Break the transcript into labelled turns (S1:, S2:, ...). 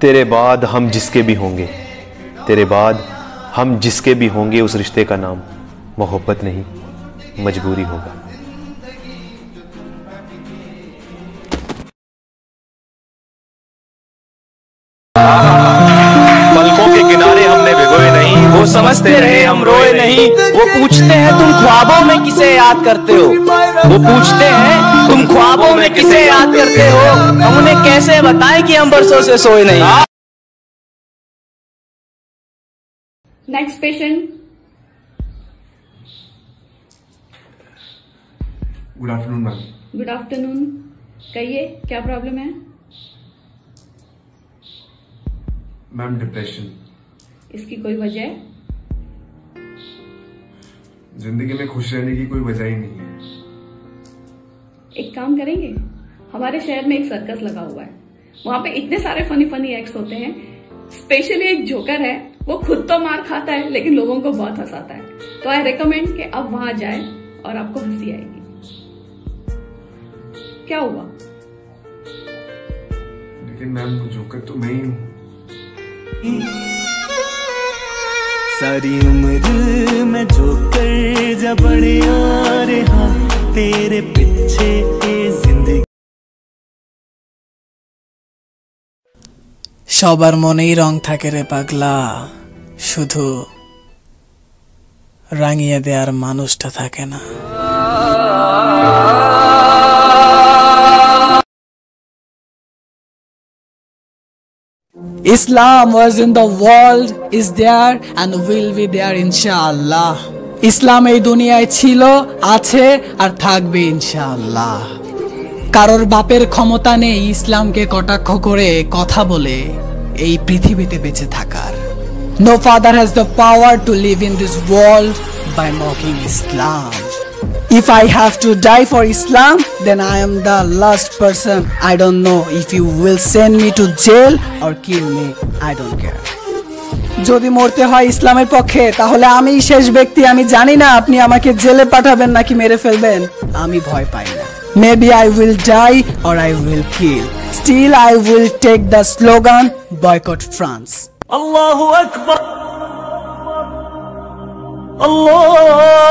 S1: तेरे बाद हम जिसके भी होंगे, तेरे बाद हम जिसके भी होंगे, उस रिश्ते का नाम मोहब्बत नहीं, मजबूरी होगा।
S2: पलकों के किनारे हमने भिगोए नहीं, वो समझते रहे हम रोए नहीं, वो पूछते हैं तुम ख्वाबों में किसे याद करते हो? वो पूछते हैं में किसे याद करते हो? हम उन्हें कैसे बताएँ कि हम बरसों से सोए नहीं?
S3: Next patient
S4: good afternoon ma'am
S3: good afternoon कहिए क्या प्रॉब्लम है?
S4: मैम डिप्रेशन
S3: इसकी कोई वजह? है
S4: ज़िंदगी में खुश रहने की कोई वजह ही नहीं है।
S3: एक काम करेंगे? हमारे शहर में एक सर्कस लगा हुआ है। वहाँ पे इतने सारे फनी फनी एक्ट्स होते हैं। स्पेशली एक जोकर है वो खुद तो मार खाता है लेकिन लोगों को बहुत हंसाता है। तो आई रिकमेंड कि आप वहाँ जाएँ और आपको हँसी आएगी। क्या हुआ?
S4: लेकिन मैम वो जोकर तो मैं ही हूँ।
S5: सारी उम्र मैं जो कर जा बड़े आ रहा तेरे पीछे ये जिंदगी
S6: সবার মনেই রং থাকে রে পাগলা শুধু রাঙিয়ে দেওয়ার মানুষটা থাকে না Islam was in the world, is there and will be there ইনশাআল্লাহ ইসলাম এই দুনিয়ায় ছিল আছে আর থাকবে ইনশাআল্লাহ কারোর বাপের ক্ষমতা নেই ইসলামকে কটাক্ষ করে কথা বলে এই পৃথিবীতে বেঁচে থাকার no father has the power to live in this world by mocking Islam If I have to die for Islam, then I am the last person. I don't know if you will send me to jail or kill me. I don't care. যদি মরতে হয় ইসলামের পক্ষে, তাহলে আমি শেষ ব্যক্তি। আমি জানি না আপনি আমাকে জেলে পাঠাবেন নাকি মেরে ফেলবেন। আমি ভয় পাই না। Maybe I will die or I will kill still I will take the slogan boycott France
S5: আল্লাহু আকবার আল্লাহ